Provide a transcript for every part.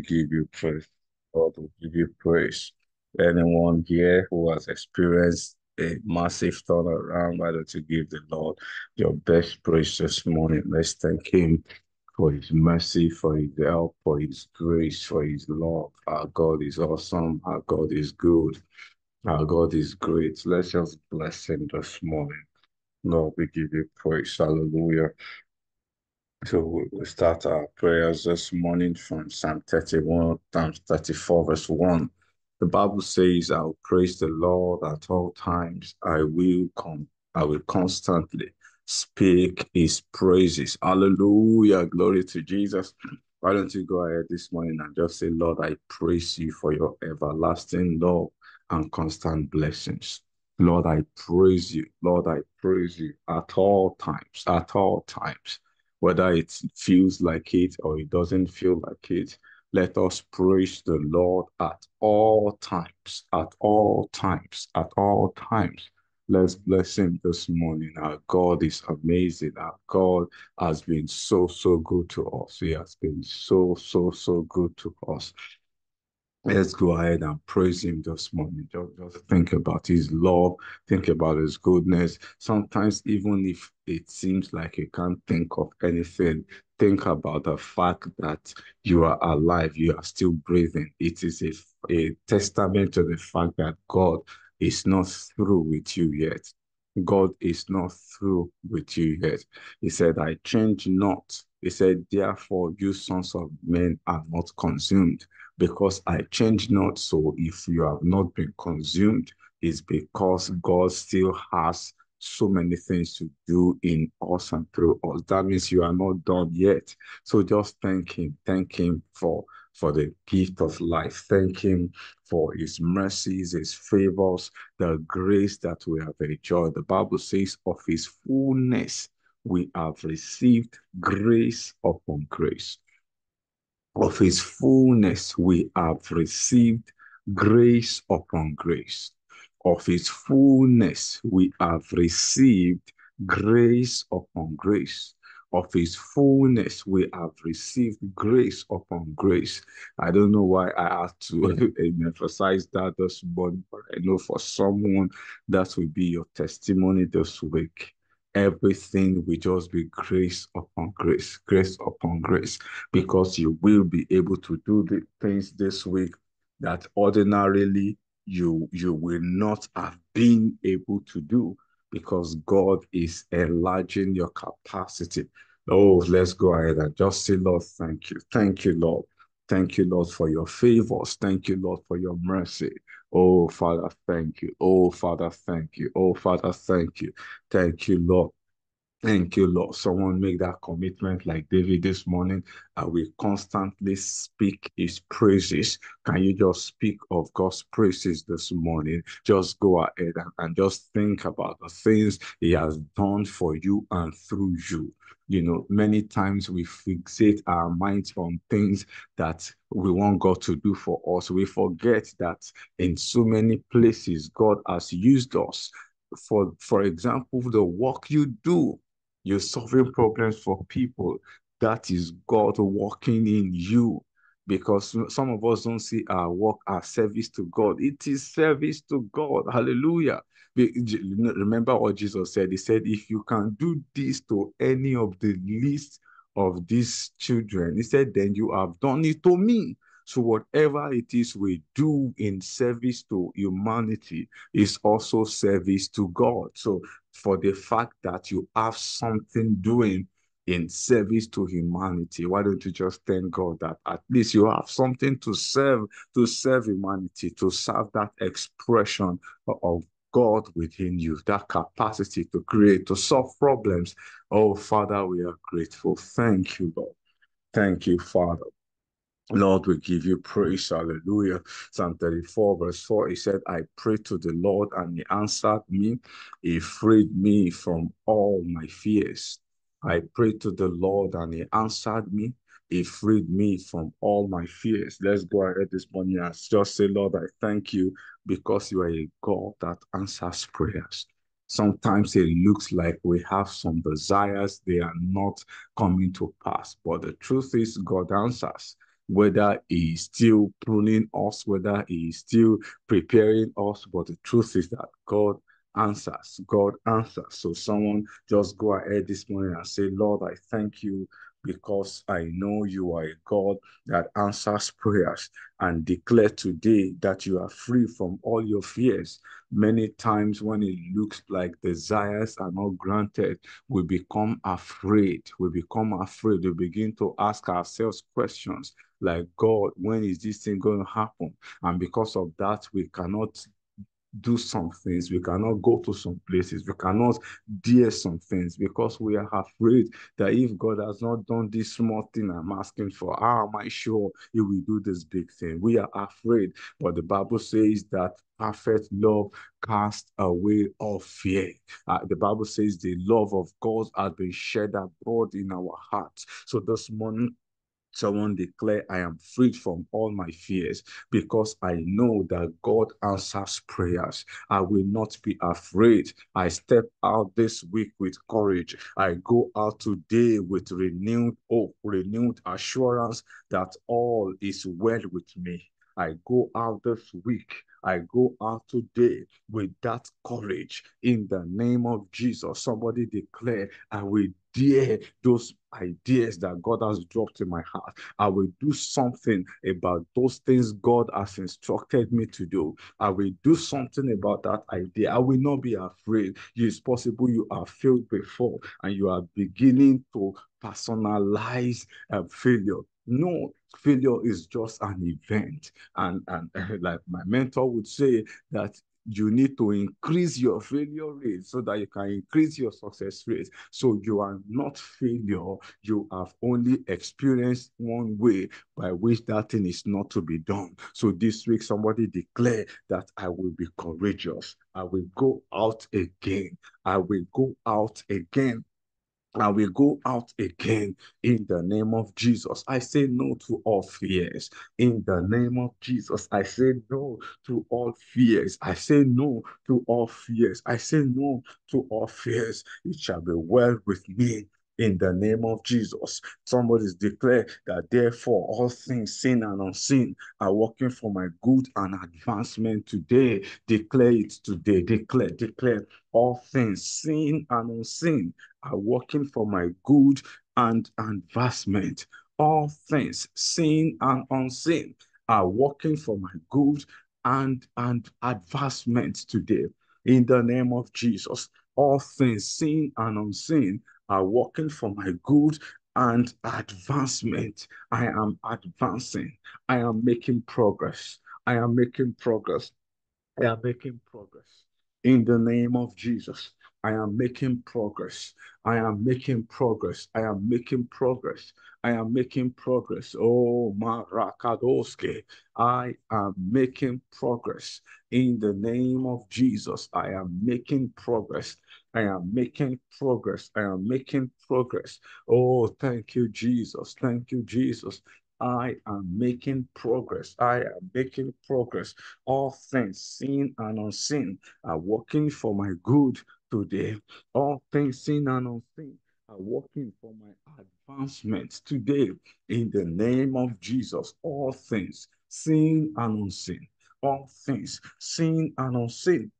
Give you praise. Lord, we give you praise. Anyone here who has experienced a massive turnaround, don't you give the Lord your best praise this morning? Let's thank Him for His mercy, for His help, for His grace, for His love. Our God is awesome. Our God is good. Our God is great. Let's just bless Him this morning. Lord, we give you praise. Hallelujah. So we start our prayers this morning from Psalm 31, Psalm 34, verse 1. The Bible says, I'll praise the Lord at all times. I will come, I will constantly speak his praises. Hallelujah. Glory to Jesus. Why don't you go ahead this morning and just say, Lord, I praise you for your everlasting love and constant blessings. Lord, I praise you. Lord, I praise you at all times, at all times whether it feels like it or it doesn't feel like it. Let us praise the Lord at all times, at all times, at all times. Let's bless him this morning. Our God is amazing. Our God has been so, so good to us. He has been so, so, so good to us. Let's go ahead and praise him this morning. Just, just think about his love, think about his goodness. Sometimes, even if it seems like you can't think of anything, think about the fact that you are alive, you are still breathing. It is a, a testament to the fact that God is not through with you yet. God is not through with you yet. He said, I change not. He said, Therefore, you sons of men are not consumed because I change not. So if you have not been consumed, it's because God still has so many things to do in us and through us. That means you are not done yet. So just thank Him. Thank Him for, for the gift of life. Thank Him for His mercies, His favors, the grace that we have enjoyed. The Bible says, of His fullness, we have received grace upon grace of his fullness we have received grace upon grace. Of his fullness we have received grace upon grace. Of his fullness we have received grace upon grace. I don't know why I have to emphasize that this morning, but I know for someone that will be your testimony this week everything will just be grace upon grace, grace upon grace, because you will be able to do the things this week that ordinarily you you will not have been able to do because God is enlarging your capacity. Oh, let's go ahead and just say, Lord, thank you. Thank you, Lord. Thank you, Lord, for your favors. Thank you, Lord, for your mercy. Oh, Father, thank you. Oh, Father, thank you. Oh, Father, thank you. Thank you, Lord. Thank you, Lord. Someone make that commitment like David this morning. I will constantly speak his praises. Can you just speak of God's praises this morning? Just go ahead and, and just think about the things he has done for you and through you. You know, many times we fixate our minds on things that we want God to do for us. We forget that in so many places, God has used us. For, for example, the work you do, you're solving problems for people. That is God working in you because some of us don't see our work as service to God. It is service to God. Hallelujah. Remember what Jesus said? He said, If you can do this to any of the least of these children, he said, then you have done it to me. So whatever it is we do in service to humanity is also service to God. So for the fact that you have something doing in service to humanity. Why don't you just thank God that at least you have something to serve, to serve humanity, to serve that expression of God within you, that capacity to create, to solve problems. Oh, Father, we are grateful. Thank you, Lord. Thank you, Father. Lord, we give you praise. Hallelujah. Psalm 34, verse 4, he said, I prayed to the Lord and he answered me. He freed me from all my fears. I prayed to the Lord and he answered me. He freed me from all my fears. Let's go ahead this morning and just say, Lord, I thank you because you are a God that answers prayers. Sometimes it looks like we have some desires, they are not coming to pass. But the truth is, God answers. whether He is still pruning us, whether He is still preparing us. But the truth is that God answers. God answers. So someone just go ahead this morning and say, Lord, I thank you because I know you are a God that answers prayers and declare today that you are free from all your fears. Many times when it looks like desires are not granted, we become afraid. We become afraid. We begin to ask ourselves questions like, God, when is this thing going to happen? And because of that, we cannot do some things. We cannot go to some places. We cannot dare some things because we are afraid that if God has not done this small thing I'm asking for, how am I sure He will do this big thing? We are afraid. But the Bible says that perfect love cast away all fear. Uh, the Bible says the love of God has been shed abroad in our hearts. So this morning, Someone declare, I am freed from all my fears because I know that God answers prayers. I will not be afraid. I step out this week with courage. I go out today with renewed hope, renewed assurance that all is well with me. I go out this week. I go out today with that courage in the name of Jesus. Somebody declare, I will dare those ideas that God has dropped in my heart. I will do something about those things God has instructed me to do. I will do something about that idea. I will not be afraid. It's possible you have failed before and you are beginning to personalize a failure. No, failure is just an event. And, and eh, like my mentor would say, that you need to increase your failure rate so that you can increase your success rate. So you are not failure. You have only experienced one way by which that thing is not to be done. So this week, somebody declare that I will be courageous. I will go out again. I will go out again I will go out again in the name of Jesus. I say no to all fears. In the name of Jesus, I say no to all fears. I say no to all fears. I say no to all fears. It shall be well with me in the name of Jesus. Somebody's declare that therefore all things seen and unseen are working for my good and advancement today. Declare it today. Declare, declare all things seen and unseen are working for my good and advancement. All things seen and unseen are working for my good and, and advancement today. In the name of Jesus, all things seen and unseen are working for my good and advancement. I am advancing. I am making progress. I am making progress. I am making progress. In the name of Jesus, I am making progress. I am making progress. I am making progress. I am making progress. Oh, Marakadoske. I am making progress. In the name of Jesus, I am making progress. I am making progress. I am making progress. Oh, thank you, Jesus. Thank you, Jesus. I am making progress. I am making progress. All things, seen and unseen, are working for my good today. All things, seen and unseen, are working for my advancement today. In the name of Jesus, all things, seen and unseen, all things, seen and unseen,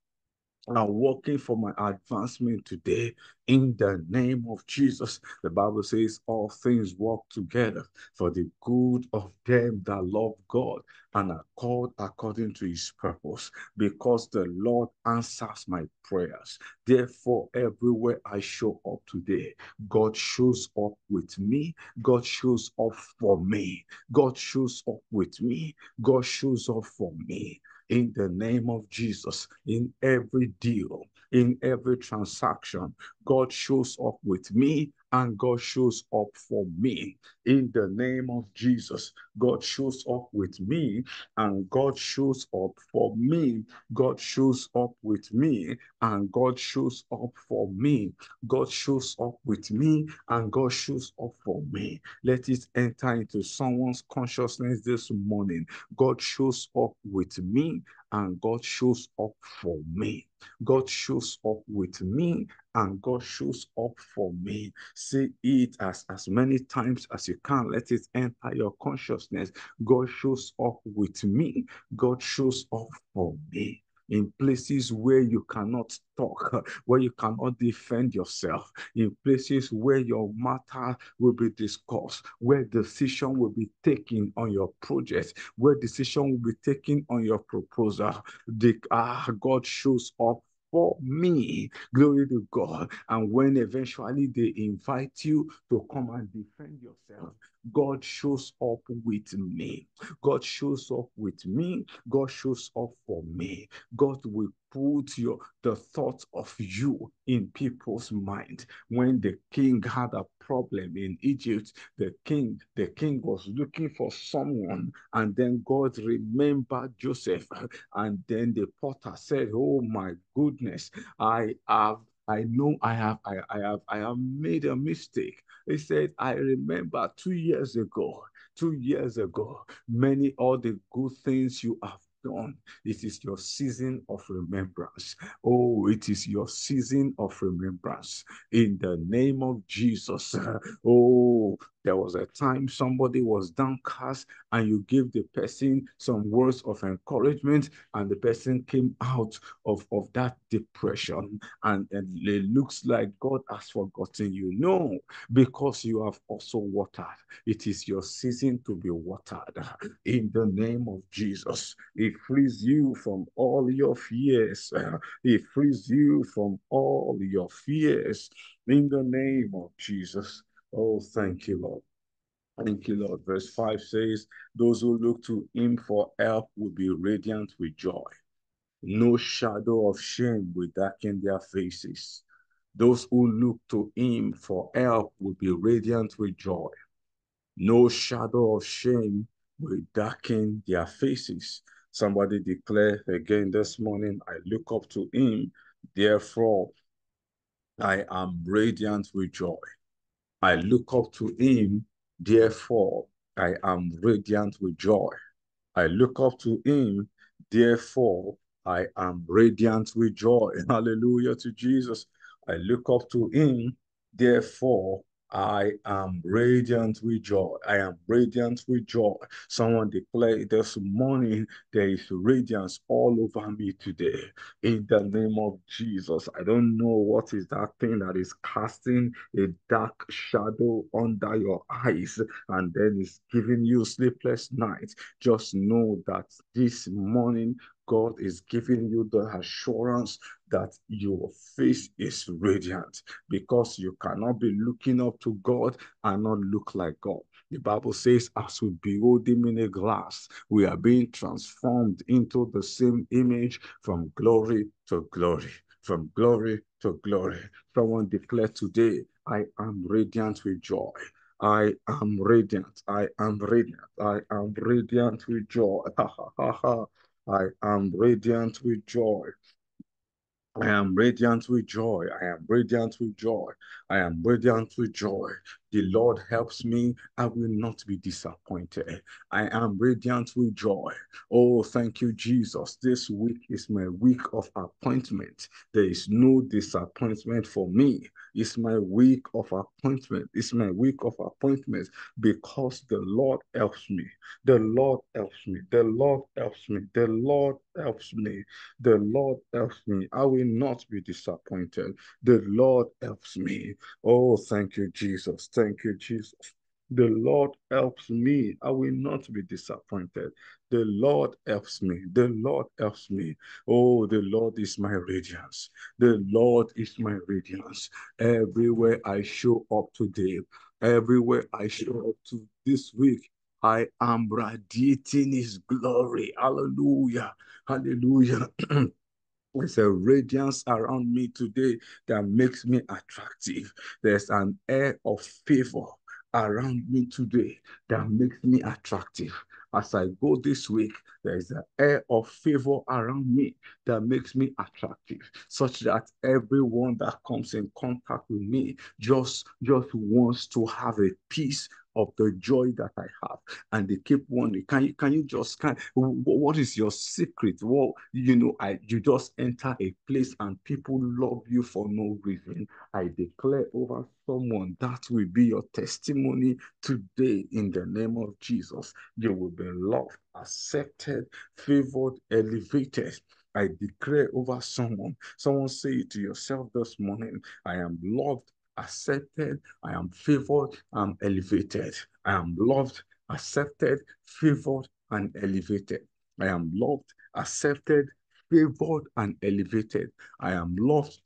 are working for my advancement today in the name of Jesus. The Bible says all things work together for the good of them that love God and are called according to his purpose because the Lord answers my prayers. Therefore, everywhere I show up today, God shows up with me. God shows up for me. God shows up with me. God shows up for me in the name of Jesus in every deal, in every transaction. God shows up with me and God shows up for me. In the name of Jesus, God shows up with me and God shows up for me. God shows up with me and God shows up for me. God shows up with me and God shows up for me. Let it enter into someone's consciousness this morning. God shows up with me and God shows up for me. God shows up with me and God shows up for me. Say it as, as many times as you can, let it enter your consciousness. God shows up with me. God shows up for me in places where you cannot talk, where you cannot defend yourself, in places where your matter will be discussed, where decision will be taken on your project, where decision will be taken on your proposal. The, ah, God shows up for me. Glory to God. And when eventually they invite you to come and defend yourself, God shows up with me. God shows up with me. God shows up for me. God will put your the thought of you in people's mind. When the king had a problem in Egypt, the king, the king was looking for someone, and then God remembered Joseph. And then the potter said, Oh my goodness, I have I know I have I, I have I have made a mistake. He said, I remember two years ago, two years ago, many all the good things you have done. It is your season of remembrance. Oh, it is your season of remembrance. In the name of Jesus. Oh, there was a time somebody was downcast and you gave the person some words of encouragement and the person came out of, of that depression and, and it looks like God has forgotten you. No, because you have also watered. It is your season to be watered. In the name of Jesus, it frees you from all your fears. It frees you from all your fears. In the name of Jesus. Oh, thank you, Lord. Thank you, Lord. Verse 5 says, Those who look to him for help will be radiant with joy. No shadow of shame will darken their faces. Those who look to him for help will be radiant with joy. No shadow of shame will darken their faces. Somebody declare again this morning, I look up to him, therefore I am radiant with joy. I look up to him, therefore I am radiant with joy. I look up to him, therefore I am radiant with joy. Hallelujah to Jesus. I look up to him, therefore I am radiant with joy. I am radiant with joy. Someone declared this morning there is radiance all over me today. In the name of Jesus. I don't know what is that thing that is casting a dark shadow under your eyes and then is giving you sleepless nights. Just know that this morning God is giving you the assurance that your face is radiant because you cannot be looking up to God and not look like God. The Bible says, as we behold him in a glass, we are being transformed into the same image from glory to glory, from glory to glory. Someone declare today, I am radiant with joy. I am radiant. I am radiant. I am radiant with joy. I am radiant with joy. I am radiant with joy. I am radiant with joy. I am radiant with joy. The Lord helps me. I will not be disappointed. I am radiant with joy. Oh, thank you, Jesus. This week is my week of appointment. There is no disappointment for me. It's my week of appointment. It's my week of appointment because the Lord helps me. The Lord helps me. The Lord helps me. The Lord helps me. The Lord helps me. I will not be disappointed. The Lord helps me. Oh, thank you, Jesus. Thank you, Jesus. The Lord helps me. I will not be disappointed. The Lord helps me. The Lord helps me. Oh, the Lord is my radiance. The Lord is my radiance. Everywhere I show up today, everywhere I show up to this week, I am radiating his glory. Hallelujah. Hallelujah. There's a radiance around me today that makes me attractive. There's an air of favor around me today that makes me attractive. As I go this week, there is an air of favor around me that makes me attractive, such that everyone that comes in contact with me just, just wants to have a piece of the joy that I have. And they keep wondering, can you can you just can what is your secret? Well, you know, I you just enter a place and people love you for no reason. I declare over someone that will be your testimony today in the name of Jesus. You will be loved, accepted, favored, elevated. I declare over someone. Someone say to yourself this morning, I am loved, accepted, I am favored, I'm elevated. I am loved, accepted, favored, and elevated. I am loved, accepted, favored, and elevated. I am loved,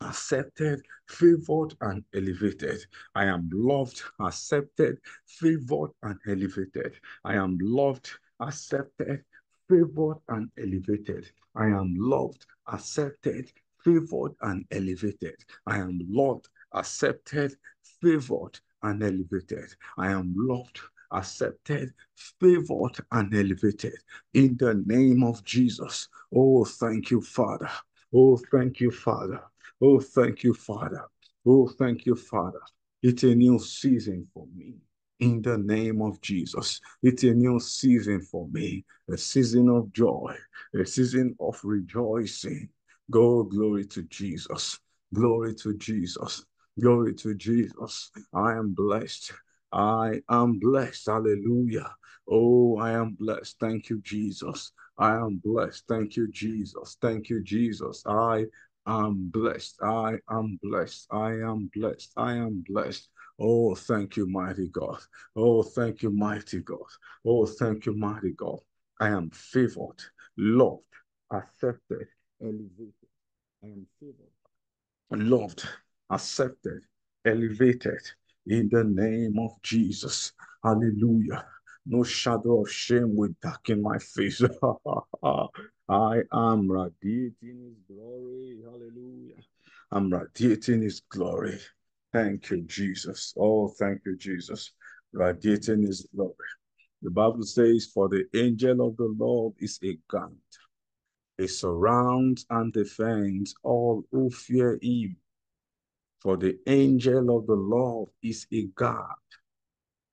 accepted, favored, and elevated. I am loved, accepted, favored, and elevated. I am loved, accepted, favored, and elevated. I am loved, accepted, favored, and elevated. I am loved, accepted, favored, and elevated. I am loved, accepted, favored, and elevated. In the name of Jesus. Oh, thank you, Father. Oh, thank you, Father. Oh, thank you, Father. Oh, thank you, Father. It's a new season for me. In the name of Jesus, it's a new season for me, a season of joy, a season of rejoicing. Go, glory to Jesus. Glory to Jesus. Glory to Jesus. I am blessed. I am blessed. Hallelujah. Oh, I am blessed. Thank you, Jesus. I am blessed. Thank you, Jesus. Thank you, Jesus. I am blessed. I am blessed. I am blessed. I am blessed. Oh, thank you, mighty God. Oh, thank you, mighty God. Oh, thank you, mighty God. I am favored, loved, accepted, elevated. I am favored, loved, accepted, elevated in the name of Jesus. Hallelujah. No shadow of shame will darken my face. I am radiating his glory. Hallelujah. I'm radiating his glory. Thank you, Jesus. Oh, thank you, Jesus. Radiating his glory. The Bible says, For the angel of the Lord is a guard. He surrounds and defends all who fear him. For the angel of the Lord is a God.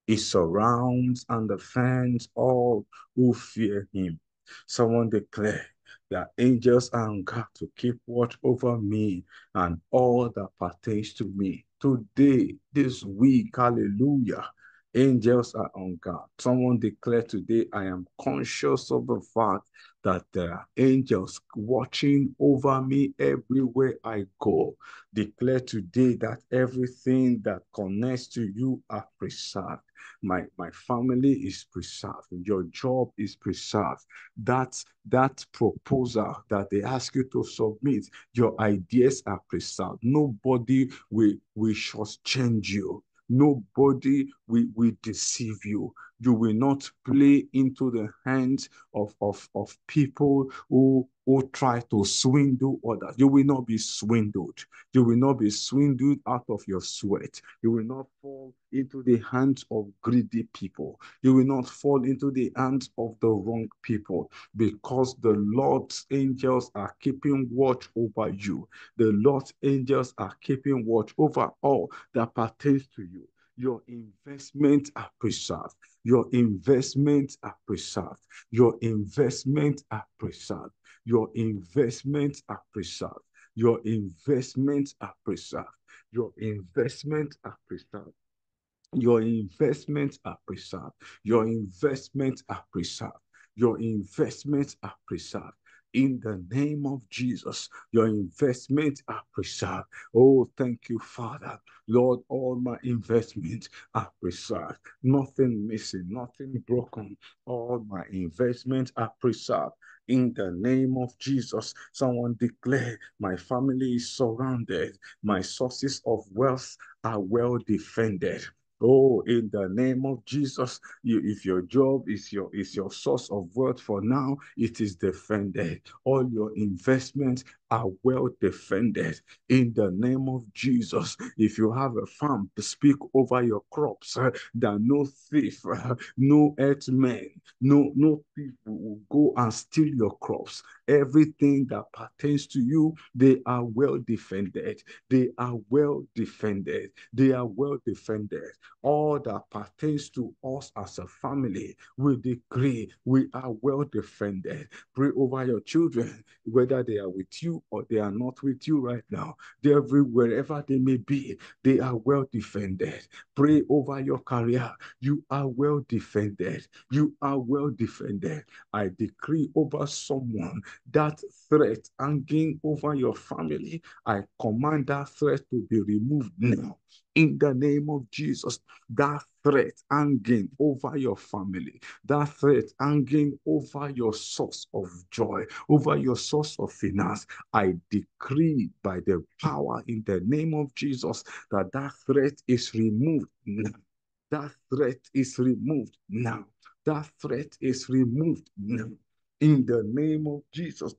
He surrounds and defends all who fear him. Someone declare that angels are God to keep watch over me and all that pertains to me. Today, this week, hallelujah, angels are on guard. Someone declare today, I am conscious of the fact that there are angels watching over me everywhere I go. Declare today that everything that connects to you are preserved. My, my family is preserved. Your job is preserved. That's that proposal that they ask you to submit, your ideas are preserved. Nobody will, will change you. Nobody will, will deceive you. You will not play into the hands of, of, of people who, who try to swindle others. You will not be swindled. You will not be swindled out of your sweat. You will not fall into the hands of greedy people. You will not fall into the hands of the wrong people because the Lord's angels are keeping watch over you. The Lord's angels are keeping watch over all that pertains to you your investment are preserved. Your investment are preserved. Your investment are preserved. Your investment are preserved. Your investment are preserved. Your investment are preserved. Your investment are preserved. Your investment are preserved. Your investments are preserved. In the name of Jesus, your investments are preserved. Oh, thank you, Father. Lord, all my investments are preserved. Nothing missing, nothing broken. All my investments are preserved in the name of Jesus. Someone declare, My family is surrounded, my sources of wealth are well defended. Oh, in the name of Jesus, you, if your job is your is your source of wealth for now, it is defended. All your investments are well defended in the name of Jesus. If you have a farm to speak over your crops, uh, that no thief, uh, no earthman, no no people will go and steal your crops. Everything that pertains to you, they are well defended. They are well defended. They are well defended. All that pertains to us as a family, we decree we are well defended. Pray over your children, whether they are with you or they are not with you right now. They every wherever they may be, they are well defended. Pray over your career. You are well defended. You are well defended. I decree over someone that threat hanging over your family. I command that threat to be removed now in the name of Jesus. That threat hanging over your family, that threat hanging over your source of joy, over your source of finance, I decree by the power in the name of Jesus that that threat is removed now. That threat is removed now. That threat is removed now. In the name of Jesus,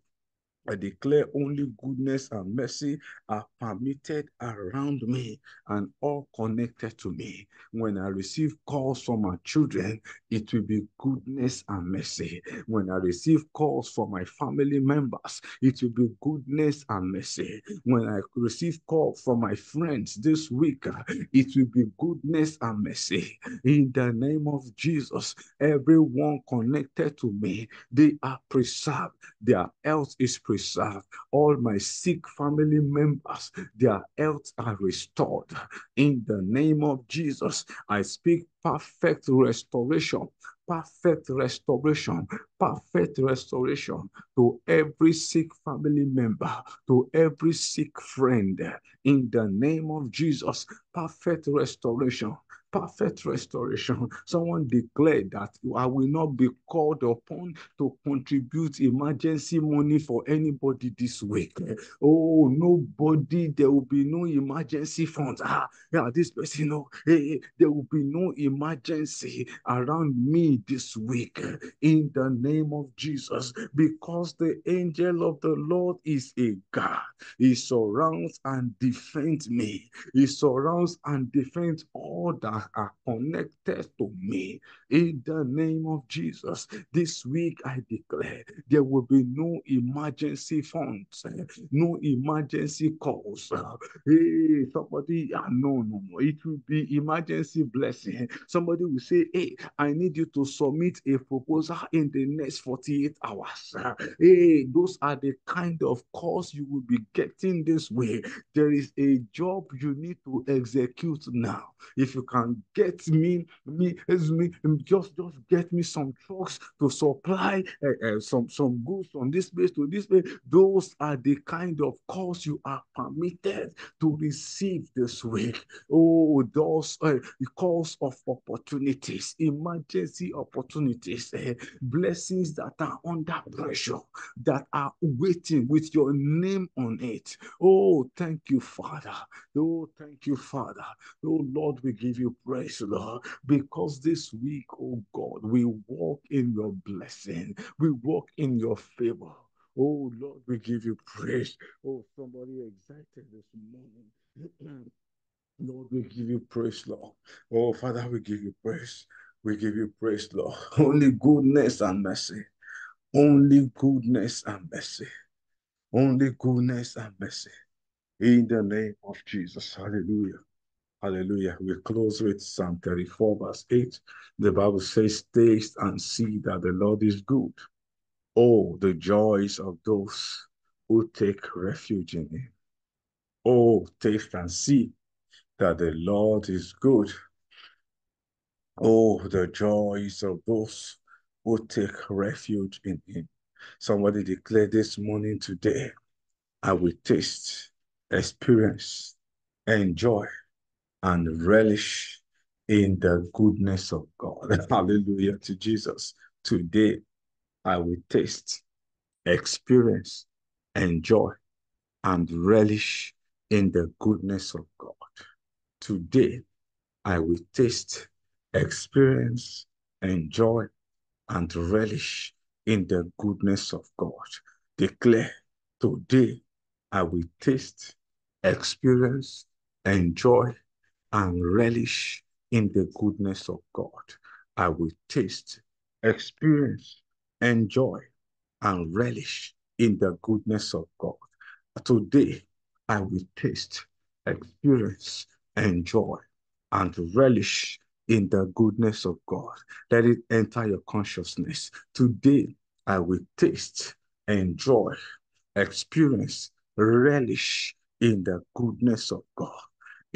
I declare only goodness and mercy are permitted around me and all connected to me. When I receive calls from my children, it will be goodness and mercy. When I receive calls from my family members, it will be goodness and mercy. When I receive calls from my friends this week, it will be goodness and mercy. In the name of Jesus, everyone connected to me, they are preserved. Their health is preserved preserved. All my sick family members, their health are restored. In the name of Jesus, I speak perfect restoration perfect restoration, perfect restoration to every sick family member, to every sick friend. In the name of Jesus, perfect restoration, perfect restoration. Someone declared that I will not be called upon to contribute emergency money for anybody this week. Oh, nobody, there will be no emergency funds. Ah, yeah, this person, no, hey, there will be no emergency around me this week in the name of Jesus because the angel of the Lord is a God. He surrounds and defends me. He surrounds and defends all that are connected to me in the name of Jesus. This week I declare there will be no emergency funds, no emergency calls. Hey, somebody, ah, no, no, no. It will be emergency blessing. Somebody will say, Hey, I need you to submit a proposal in the next 48 hours. Hey, those are the kind of calls you will be getting this way. There is a job you need to execute now. If you can get me, me, me, just just get me some trucks to supply uh, uh, some some goods from this place to this place. Those are the kind of calls you are permitted to receive this week. Oh, those uh, calls of opportunities, emergency opportunities, uh, blessings that are under pressure, that are waiting with your name on it. Oh, thank you, Father. Oh, thank you, Father. Oh, Lord, we give you praise, Lord, because this week, oh God, we walk in your blessing, we walk in your favor. Oh Lord, we give you praise. Oh, somebody excited this morning. Lord, we give you praise, Lord. Oh, Father, we give you praise. We give you praise, Lord. Only goodness and mercy. Only goodness and mercy. Only goodness and mercy. In the name of Jesus. Hallelujah. Hallelujah. We close with Psalm 34, verse 8. The Bible says, Taste and see that the Lord is good. Oh, the joys of those who take refuge in him. Oh, taste and see that the Lord is good. Oh, the joys of those who take refuge in him. Somebody declared this morning today, I will taste, experience, and enjoy, and relish in the goodness of God. Hallelujah to Jesus. Today, I will taste, experience, enjoy, and relish in the goodness of God. Today, I will taste, experience, enjoy, and relish in the goodness of God. Declare today, I will taste, experience, enjoy, and relish in the goodness of God. I will taste, experience, enjoy, and relish in the goodness of God. Today, I will taste, experience, enjoy, and relish in the goodness of God. Let it enter your consciousness. Today, I will taste, enjoy, experience, relish in the goodness of God.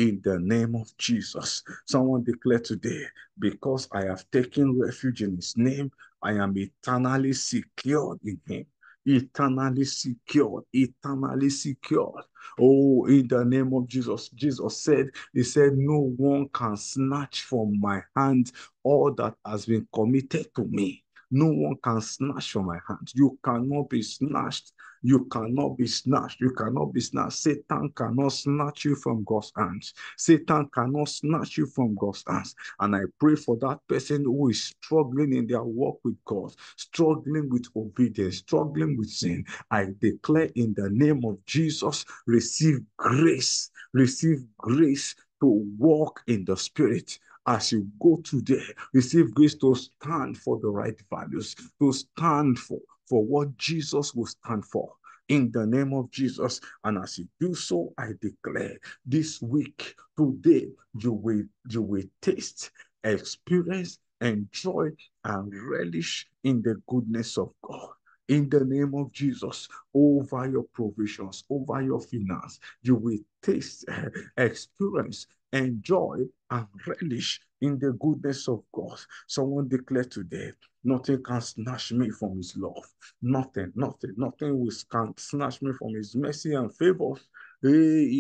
In the name of Jesus. Someone declare today, because I have taken refuge in his name, I am eternally secured in him eternally secured, eternally secured. Oh, in the name of Jesus, Jesus said, He said, No one can snatch from my hand all that has been committed to me. No one can snatch from my hand. You cannot be snatched. You cannot be snatched. You cannot be snatched. Satan cannot snatch you from God's hands. Satan cannot snatch you from God's hands. And I pray for that person who is struggling in their walk with God, struggling with obedience, struggling with sin. I declare in the name of Jesus, receive grace, receive grace to walk in the spirit as you go today, receive grace to stand for the right values, to stand for, for what Jesus will stand for. In the name of Jesus. And as you do so, I declare this week, today, you will, you will taste, experience, enjoy, and relish in the goodness of God in the name of Jesus over your provisions, over your finance. You will taste, eh, experience, enjoy, and relish in the goodness of God. Someone declare today, nothing can snatch me from his love. Nothing, nothing, nothing will can snatch me from his mercy and favors. Hey,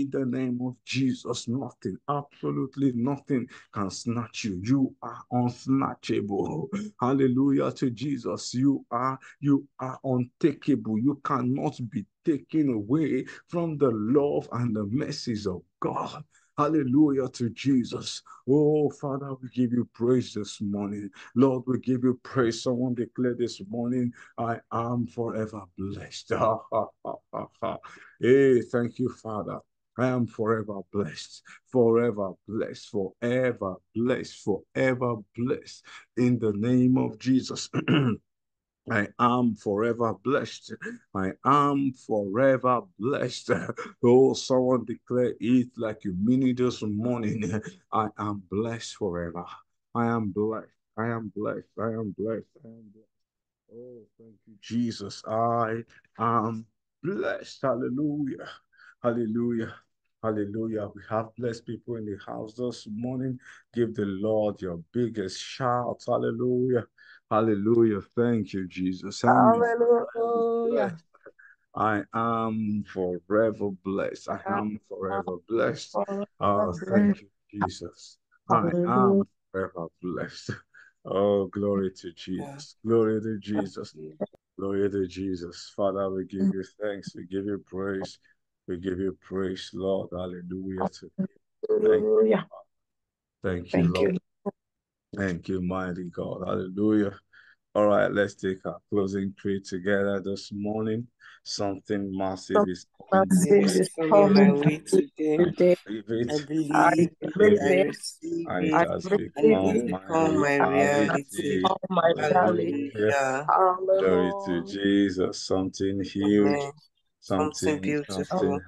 in the name of Jesus, nothing, absolutely nothing can snatch you. You are unsnatchable. Hallelujah to Jesus. You are, you are untakeable. You cannot be taken away from the love and the mercies of God. Hallelujah to Jesus. Oh, Father, we give you praise this morning. Lord, we give you praise. Someone declare this morning, I am forever blessed. hey, thank you, Father. I am forever blessed, forever blessed, forever blessed, forever blessed. In the name of Jesus. I am forever blessed. I am forever blessed. Oh, someone declare it like you mean it this morning. I am blessed forever. I am blessed. I am blessed. I am blessed. I am blessed. Oh, thank you, Jesus. I am blessed. Hallelujah. Hallelujah. Hallelujah. We have blessed people in the house this morning. Give the Lord your biggest shout. Hallelujah. Hallelujah. Thank you, Jesus. Hallelujah. I am forever blessed. I am forever blessed. Oh, thank you, Jesus. I am forever blessed. Oh, glory to Jesus. Glory to Jesus. Glory to Jesus. Father, we give you thanks. We give you praise. We give you praise, Lord. Hallelujah. Thank you. Thank you, Lord. Thank you, mighty God. Hallelujah. All right, let's take our closing prayer together this morning. Something massive is coming, is coming my way today. today. I believe I, believe I it. receive and it, it has I become and it my become my reality. Oh my reality. Hallelujah. Glory to Hallelujah. Jesus. Something huge, Amen. something, Something beautiful. something